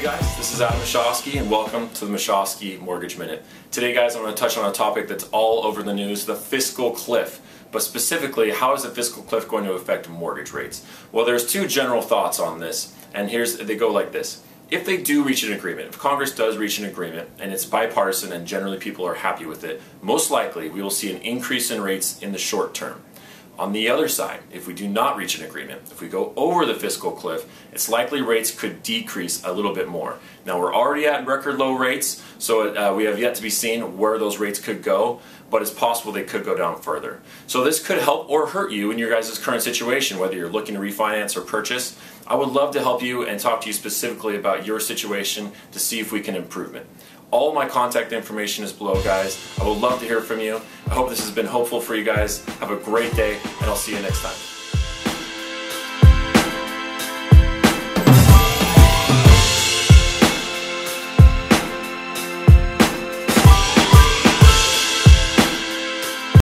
Moshofsky and welcome to the Moshofsky Mortgage Minute. Today guys I'm going to touch on a topic that's all over the news, the fiscal cliff. But specifically, how is the fiscal cliff going to affect mortgage rates? Well there's two general thoughts on this and here's they go like this. If they do reach an agreement, if Congress does reach an agreement and it's bipartisan and generally people are happy with it, most likely we will see an increase in rates in the short term. On the other side, if we do not reach an agreement, if we go over the fiscal cliff, it's likely rates could decrease a little bit more. Now we're already at record low rates, so uh, we have yet to be seen where those rates could go, but it's possible they could go down further. So this could help or hurt you in your guys' current situation, whether you're looking to refinance or purchase. I would love to help you and talk to you specifically about your situation to see if we can improve it. All my contact information is below, guys. I would love to hear from you. I hope this has been helpful for you guys. Have a great day, and I'll see you next time.